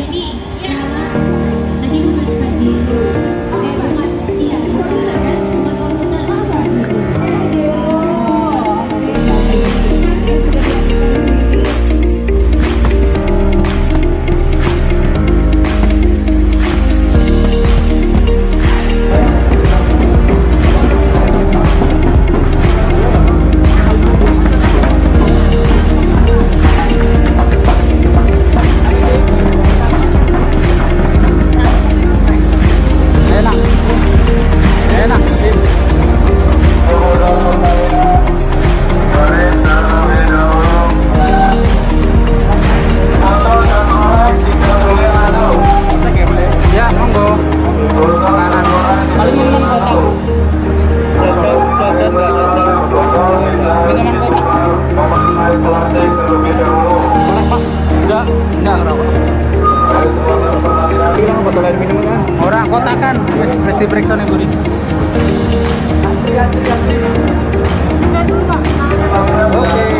jadi ya tadi gue orang kota kan mesti periksa nih Budi oke okay.